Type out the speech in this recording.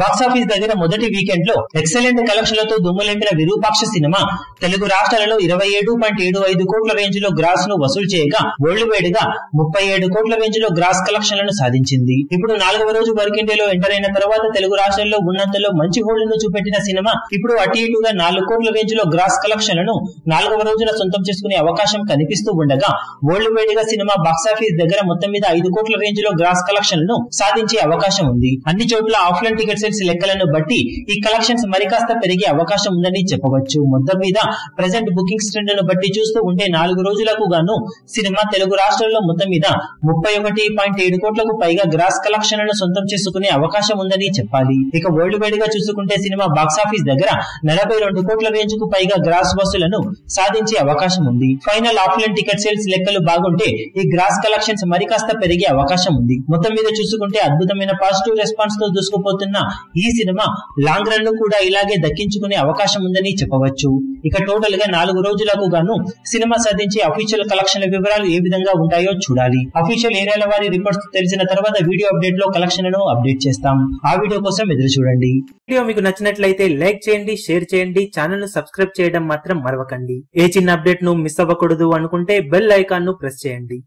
Box office దగ్గర మొదటి వీకెండ్లో ఎక్సలెంట్ కలెక్షన్లతో దుమ్ములెంపిన విరూపాక్ష సినిమా. తెలుగు రాష్ట్రాలలో ఇరవై ఏడు పాయింట్ ఏడు ఐదు కోట్ల రేంజ్లో గ్రాస్ను వసూలు చేయగా వరల్డ్ వైడ్గా ముప్పై ఏడు కోట్ల రేంజ్లో గ్రాస్ కలెక్షన్లను సాధించింది. ఇప్పుడు నాలుగవ రోజు వర్కింగ్ డే లో ఎంటర్ అయిన తర్వాత తెలుగు రాష్ట్రాల్లో ఉన్నంతలో మంచి హోల్డ్ను చూపెట్టిన సినిమా. ఇప్పుడు అటు ఇటుగా నాలుగు కోట్ల రేంజ్లో గ్రాస్ కలెక్షన్లను నాలుగవ రోజున సొంతం చేసుకునే అవకాశం కనిపిస్తూ ఉండగా వరల్డ్ వైడ్గా సినిమా బాక్సాఫీస్ దగ్గర మొత్తం మీద ఐదు కోట్ల రేంజ్లో గ్రాస్ కలెక్షన్లను సాధించే అవకాశం ఉంది. అన్ని చోట్ల ఆఫ్లైన్ టికెట్స్ ఇన్వెస్ట్మెంట్స్ లెక్కలను బట్టి ఈ కలెక్షన్స్ మరికాస్త పెరిగే అవకాశం ఉందని చెప్పవచ్చు. మొత్తం మీద ప్రజెంట్ బుకింగ్స్ ట్రెండ్ను బట్టి చూస్తూ ఉంటే నాలుగు రోజులకు గాను సినిమా తెలుగు రాష్ట్రాల్లో మొత్తం మీద ముప్పై ఒకటి పాయింట్ ఏడు కోట్లకు పైగా గ్రాస్ కలెక్షన్లను సొంతం చేసుకునే అవకాశం ఉందని చెప్పాలి. ఇక వరల్డ్ వైడ్గా చూసుకుంటే సినిమా బాక్సాఫీస్ దగ్గర నలభై రెండు కోట్ల రేంజ్కు పైగా గ్రాస్ వసూలను సాధించే అవకాశం ఉంది. ఫైనల్ ఆఫ్లైన్ టికెట్ సేల్స్ లెక్కలు బాగుంటే ఈ గ్రాస్ కలెక్షన్స్ మరికాస్త పెరిగే అవకాశం ఉంది. మొత్తం మీద చూసుకుంటే అద్భుతమైన పాజిటివ్ రెస్పాన్స్తో దూసుకుపోతున్న ఈ సినిమా లాంగ్ రన్ను కూడా ఇలాగే దక్కించుకునే అవకాశం ఉందని చెప్పవచ్చు. ఇక టోటల్గా నాలుగు రోజులకు గాను సినిమా సాధించే అఫీషియల్ కలెక్షన్ల వివరాలు ఏ విధంగా ఉంటాయో చూడాలి. అఫీషియల్ ఏరియాల వారి రిపోర్ట్స్ తెలిసిన తర్వాత వీడియో అప్డేట్లో కలెక్షన్లను అప్డేట్ చేస్తాం. ఆ వీడియో కోసం ఎదురు చూడండి. వీడియో మీకు నచ్చినట్లయితే లైక్ చేయండి షేర్ చేయండి ఛానల్ను సబ్స్క్రైబ్ చేయడం మాత్రం మరవకండి. ఏ చిన్న అప్డేట్ను మిస్ అవ్వకూడదు అనుకుంటే బెల్ ఐకాన్ను ప్రెస్ చేయండి.